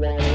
Bye.